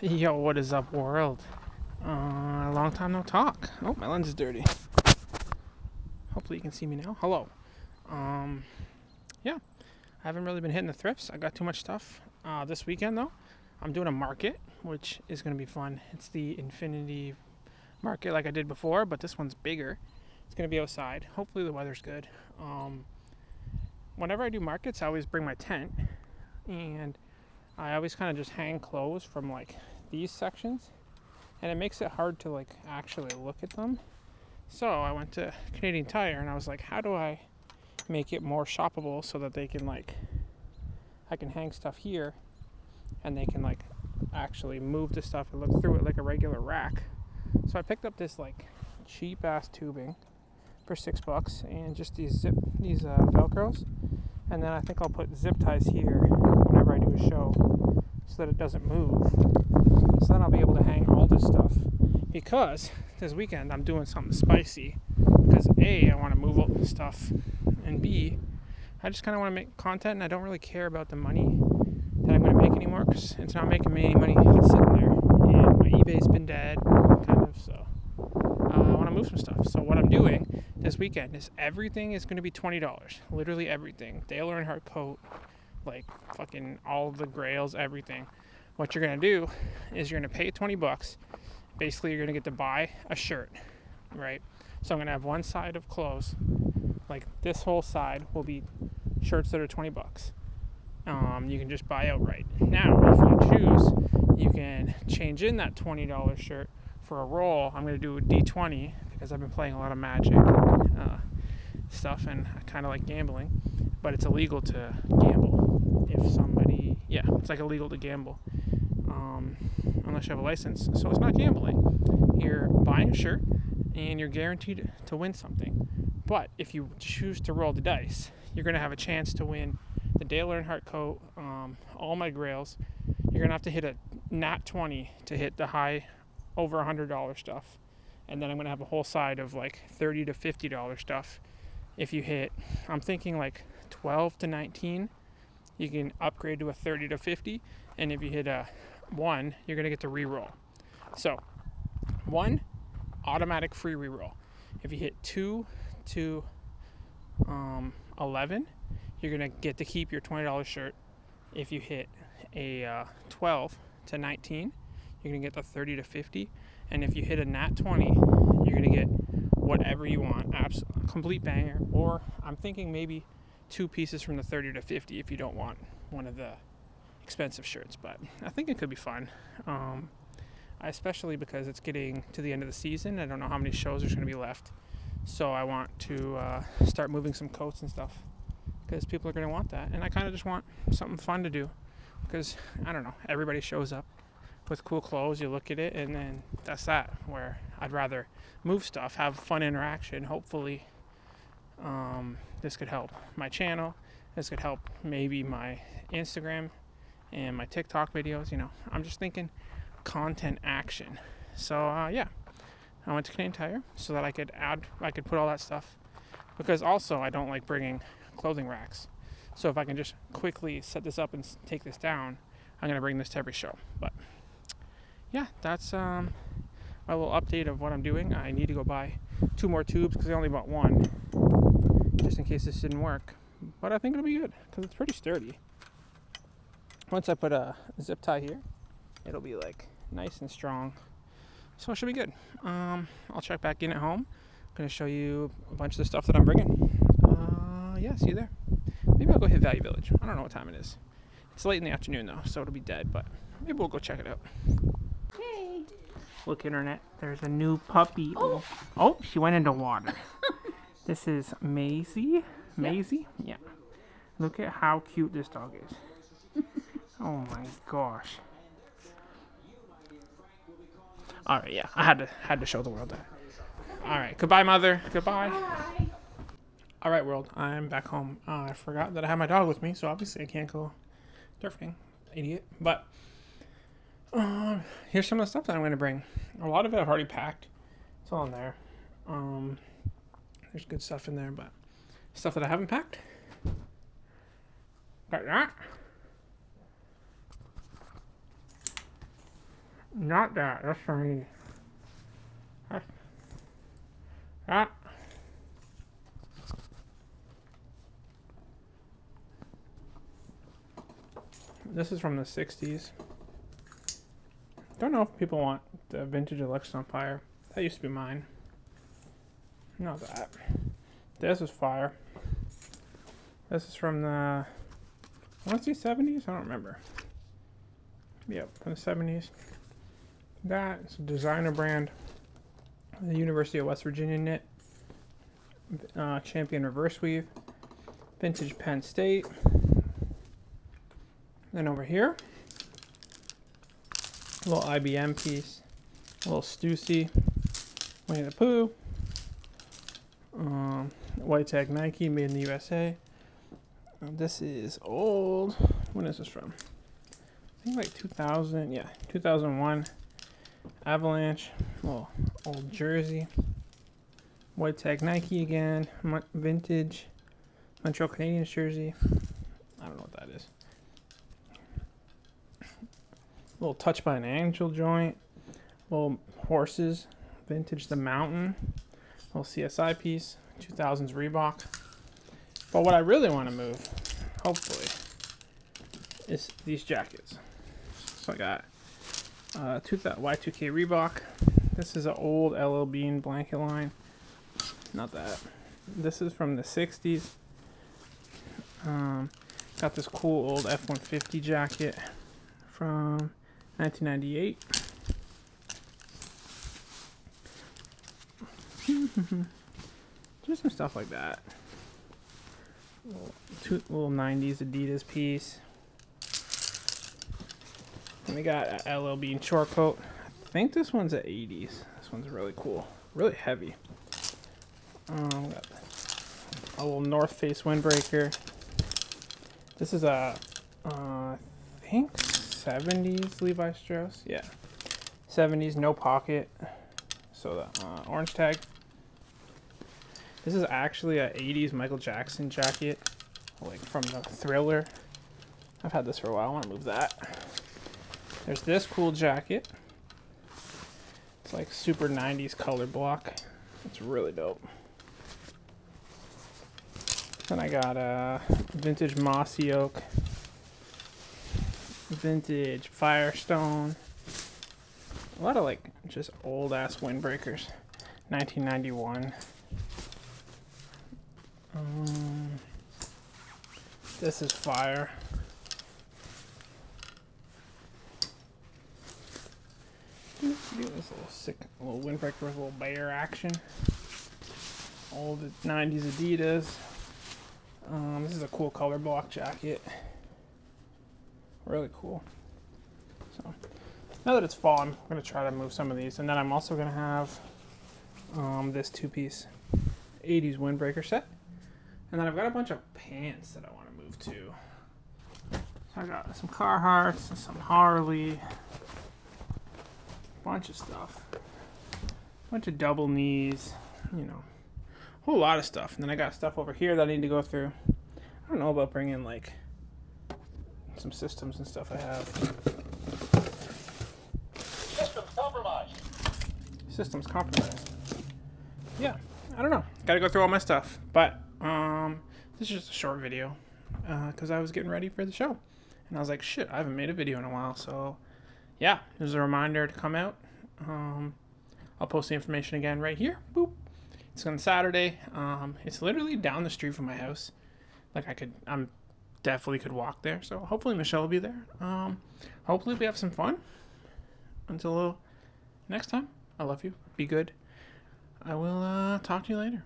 Yo, what is up, world? Uh, long time no talk. Oh, my lens is dirty. Hopefully, you can see me now. Hello. Um, yeah, I haven't really been hitting the thrifts. I got too much stuff. Uh, this weekend, though, I'm doing a market, which is going to be fun. It's the Infinity Market like I did before, but this one's bigger. It's going to be outside. Hopefully, the weather's good. Um, whenever I do markets, I always bring my tent, and I always kind of just hang clothes from like these sections and it makes it hard to like actually look at them. So I went to Canadian Tire and I was like, how do I make it more shoppable so that they can like I can hang stuff here and they can like actually move the stuff and look through it like a regular rack. So I picked up this like cheap ass tubing for six bucks and just these zip these uh, velcros and then I think I'll put zip ties here whenever I do a show so that it doesn't move. So then I'll be able to hang all this stuff because this weekend I'm doing something spicy because A, I want to move all this stuff, and B, I just kind of want to make content and I don't really care about the money that I'm going to make anymore because it's not making me any money it's sitting there. And my eBay's been dead, kind of, so to move some stuff. So what I'm doing this weekend is everything is going to be $20. Literally everything. Dale Earnhardt coat, like fucking all the grails, everything. What you're going to do is you're going to pay 20 bucks. Basically, you're going to get to buy a shirt, right? So I'm going to have one side of clothes. Like this whole side will be shirts that are 20 bucks. Um, you can just buy outright. Now, if you choose, you can change in that $20 shirt for a roll. I'm going to do a D20 because I've been playing a lot of Magic uh, stuff, and I kind of like gambling. But it's illegal to gamble if somebody, yeah, it's like illegal to gamble um, unless you have a license. So it's not gambling. You're buying a shirt and you're guaranteed to win something. But if you choose to roll the dice, you're going to have a chance to win the Dale Earnhardt coat, um, all my grails. You're going to have to hit a nat 20 to hit the high over $100 stuff. And then I'm going to have a whole side of like 30 to $50 stuff. If you hit, I'm thinking like 12 to 19, you can upgrade to a 30 to 50. And if you hit a one, you're going to get to re-roll. So, one, automatic free re-roll. If you hit two to um, 11, you're going to get to keep your $20 shirt. If you hit a uh, 12 to 19, you're going to get the 30 to 50. And if you hit a nat 20, you're going to get whatever you want, absolute complete banger. Or I'm thinking maybe two pieces from the 30 to 50 if you don't want one of the expensive shirts, but I think it could be fun. Um, especially because it's getting to the end of the season. I don't know how many shows there's going to be left. So I want to uh, start moving some coats and stuff because people are going to want that. And I kind of just want something fun to do because I don't know, everybody shows up with cool clothes. You look at it, and then that's that. Where I'd rather move stuff, have fun interaction. Hopefully, um, this could help my channel. This could help maybe my Instagram and my TikTok videos. You know, I'm just thinking content action. So uh, yeah, I went to Canadian Tire so that I could add, I could put all that stuff. Because also I don't like bringing clothing racks. So if I can just quickly set this up and take this down, I'm gonna bring this to every show. But yeah, that's um, my little update of what I'm doing. I need to go buy two more tubes because I only bought one, just in case this didn't work. But I think it'll be good because it's pretty sturdy once I put a zip tie here, it'll be like nice and strong. So it should be good. Um, I'll check back in at home. I'm gonna show you a bunch of the stuff that I'm bringing. Uh, yeah, see you there. Maybe I'll go hit Value Village. I don't know what time it is. It's late in the afternoon though, so it'll be dead. But maybe we'll go check it out. Hey. Look, internet. There's a new puppy. Oh, oh she went into water. this is Maisie. Maisie? Yeah. Look at how cute this dog is. Oh my gosh. All right, yeah, I had to had to show the world that. All right, goodbye, mother. Goodbye. Bye. All right, world. I'm back home. Uh, I forgot that I had my dog with me, so obviously I can't go surfing, idiot. But um, here's some of the stuff that I'm gonna bring. A lot of it I've already packed. It's all in there. Um, there's good stuff in there, but stuff that I haven't packed. Got that. Not that. That's for me. That. This is from the 60s. Don't know if people want the vintage Alexisonfire. That used to be mine. Not that. This is fire. This is from the, to say 70s? I don't remember. Yep, from the 70s. That is a designer brand. The University of West Virginia knit. Uh, champion reverse weave. Vintage Penn State. Then over here, little IBM piece, a little Stussy, Winnie the Pooh, um, white tag Nike, made in the USA. Um, this is old. When is this from? I think like 2000. Yeah, 2001. Avalanche. Little old jersey. White tag Nike again. Vintage. Montreal Canadiens jersey. I don't know what that is. Little touch by an angel joint. Little horses. Vintage the mountain. Little CSI piece. 2000s Reebok. But what I really want to move, hopefully, is these jackets. So I got uh, Y2K Reebok. This is an old LL Bean blanket line. Not that. This is from the 60s. Um, got this cool old F-150 jacket from 1998. Just some stuff like that. Little, two, little 90s Adidas piece. And we got a LL Bean short coat. I think this one's at 80s. This one's really cool. Really heavy. Um, got a little North Face windbreaker. This is a, uh, I think 70s Levi Strauss. Yeah. 70s, no pocket. So the uh, orange tag. This is actually a 80s Michael Jackson jacket, like from the Thriller. I've had this for a while. I want to move that. There's this cool jacket. It's like super 90s color block. It's really dope. Then I got a vintage mossy oak, vintage Firestone. A lot of like just old ass windbreakers. 1991. Um, this is fire. This little sick little windbreaker with a little bear action. Old 90s Adidas. Um, this is a cool color block jacket. Really cool. So now that it's fallen, I'm gonna try to move some of these, and then I'm also gonna have um, this two-piece 80s windbreaker set. And then I've got a bunch of pants that I want to move to. So I got some Carhartts, some Harley, bunch of stuff. Bunch of double knees, you know, a whole lot of stuff. And then I got stuff over here that I need to go through. I don't know about bringing like some systems and stuff I have. Systems compromised. Systems compromised. Yeah, I don't know. Got to go through all my stuff, but um, this is just a short video because uh, I was getting ready for the show, and I was like, shit, I haven't made a video in a while, so yeah, there's a reminder to come out. Um, I'll post the information again right here. Boop. It's on Saturday. Um, it's literally down the street from my house. Like I could, I'm definitely could walk there. So hopefully Michelle will be there. Um, hopefully we have some fun. Until next time, I love you. Be good. I will uh, talk to you later.